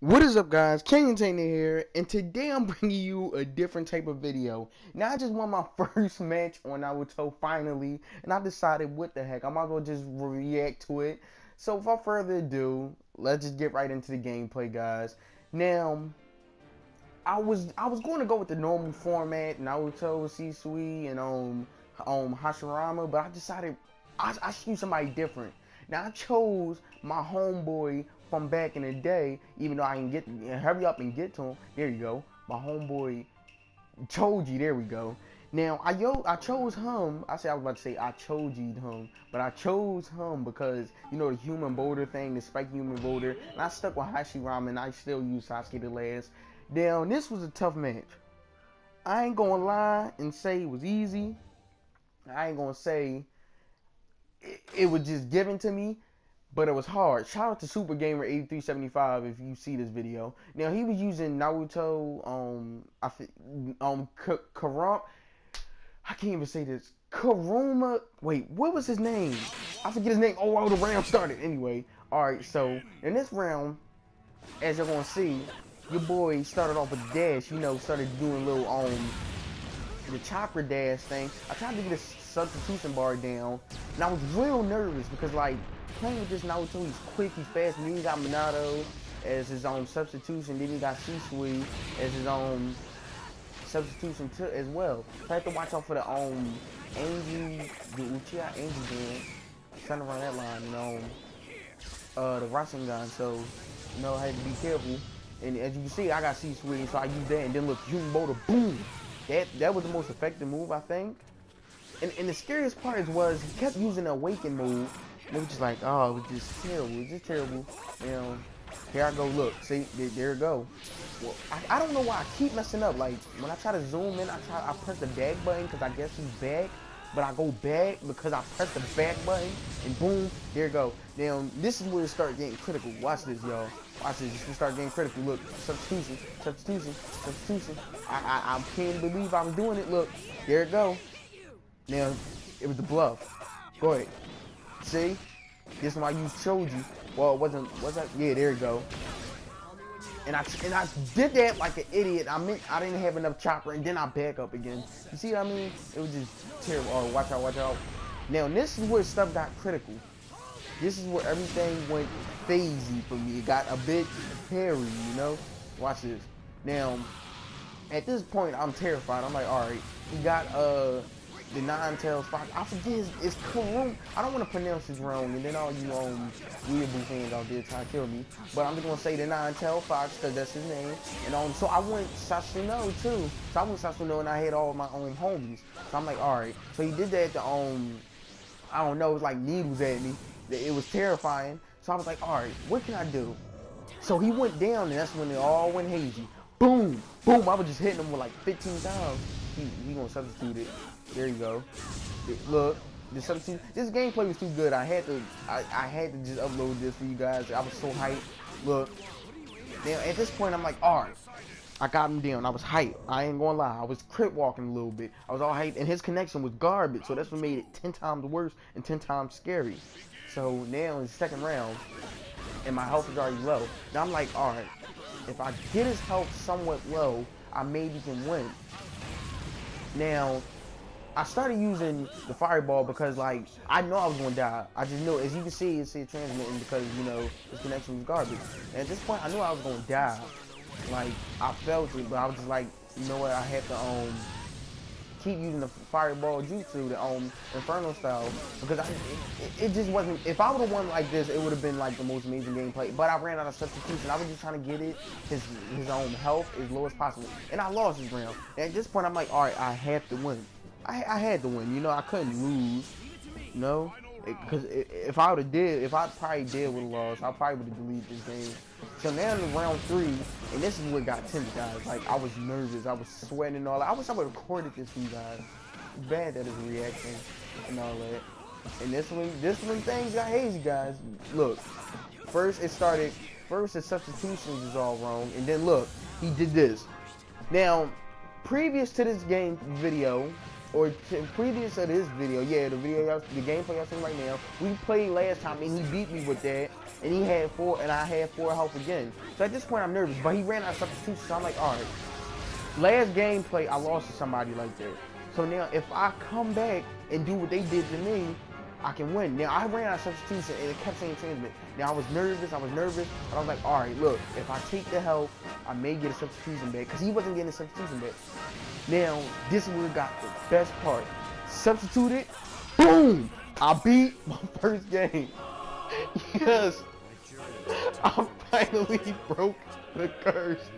What is up guys, Kenyon Tainer here, and today I'm bringing you a different type of video. Now I just won my first match on Naruto finally, and I decided what the heck, I might as well just react to it. So without further ado, let's just get right into the gameplay guys. Now, I was I was going to go with the normal format, Naruto, Shisui, and um, um Hashirama, but I decided I, I should use somebody different. Now I chose my homeboy from back in the day, even though I can get hurry up and get to him. There you go. My homeboy Choji, there we go. Now I yo I chose him. I said I was about to say I chose him, but I chose him because you know the human boulder thing, the spike human boulder, and I stuck with Hashirama and I still use Sasuke the last. Now this was a tough match. I ain't gonna lie and say it was easy. I ain't gonna say it, it was just given to me but it was hard. Shout out to Super Gamer 8375 if you see this video. Now he was using Naruto um I um Karam I can't even say this. Karuma wait, what was his name? I forget his name. Oh, oh the round started. Anyway, alright, so in this round, as you're gonna see, your boy started off with dash, you know, started doing a little um the chakra dash thing. I tried to get a substitution bar down, and I was real nervous because like playing with this Naruto, he's quick, he's fast, and then he got Minato as his own substitution, then he got Shisui as his own substitution too as well. So I have to watch out for the um Angie, the Uchiha Angie game, trying to run that line, you know, uh, the Rasengan, so, you know, I had to be careful. And as you can see, I got C-Swing, so I used that, and then look, Human Boulder, boom! That that was the most effective move, I think. And, and the scariest part was he kept using the Awaken move, they were just like, oh, it was just terrible. It was just terrible. You know, here I go. Look, see, there, it go. Well, I, I don't know why I keep messing up. Like when I try to zoom in, I try I press the back button because I guess he's back. But I go back because I press the back button and boom, there it go. Now this is where it start getting critical. Watch this, y'all. Watch this. It's start getting critical. Look, substitution, substitution, substitution. I, I I can't believe I'm doing it. Look, there it go. Now it was the bluff. Go ahead. See? This is why you showed you. Well, it wasn't, was that? Yeah, there you go. And I and I did that like an idiot. I meant I didn't have enough chopper, and then I back up again. You see what I mean? It was just terrible. Oh, watch out, watch out. Now this is where stuff got critical. This is where everything went phasey for me. It got a bit hairy, you know. Watch this. Now, at this point, I'm terrified. I'm like, all right, he got uh the nine tails fox. I forget his, it's Karum. I don't want to pronounce his wrong, and then all you um weeaboo fans out there trying to kill me. But I'm just gonna say the nine tail fox because that's his name. And um, so I went Sasuno too. So I went Sasuno and I had all my own homies. So I'm like, all right. So he did that to um, I don't know, it was like needles at me. It was terrifying. So I was like, all right, what can I do? So he went down, and that's when it all went hazy. Boom, boom. I was just hitting him with like 15 times. He, gonna substitute it. There you go. Look, the substitute. This gameplay was too good. I had to. I, I had to just upload this for you guys. I was so hyped. Look. Now at this point, I'm like, alright. I got him down. I was hyped. I ain't gonna lie. I was crit walking a little bit. I was all hyped, and his connection was garbage. So that's what made it ten times worse and ten times scary. So now in the second round, and my health is already low. Now I'm like, all right, if I get his health somewhat low, I maybe can win. Now, I started using the fireball because like I know I was gonna die. I just knew as you can see it's it transmitting because you know this connection was garbage. And at this point I knew I was gonna die. Like I felt it, but I was just like, you know what, I had to um keep using the fireball jutsu, the um inferno style, because I, it, it, just wasn't. If I would have won like this, it would have been like the most amazing gameplay. But I ran out of substitution. I was just trying to get it his his own health as low as possible, and I lost this round. At this point, I'm like, all right, I have to win. I, I had to win. You know, I couldn't lose. Know, because if I would have did, if I probably did would have lost, I probably would have deleted this game. So now in round three, and this is what got tense, guys. Like I was nervous, I was sweating and all that. I wish I would have recorded this for you guys. Bad that it's reaction and all that. And this one, this one things got hazy, guys. Look, first it started. First the substitutions is all wrong, and then look, he did this. Now, previous to this game video, or previous to this video, yeah, the video, y'all, the gameplay y'all seeing right now, we played last time and he beat me with that, and he had four, and I had four health again. So at this point, I'm nervous, but he ran out of substitutions, so I'm like, all right. Last gameplay, I lost to somebody like that. So now, if I come back and do what they did to me, I can win. Now, I ran out of substitution, and it kept saying transmit. Now, I was nervous, I was nervous, but I was like, all right, look, if I take the health, I may get a substitution back, because he wasn't getting a substitution back. Now, this is where got the best part. Substituted, boom! I beat my first game. yes, I finally broke the curse.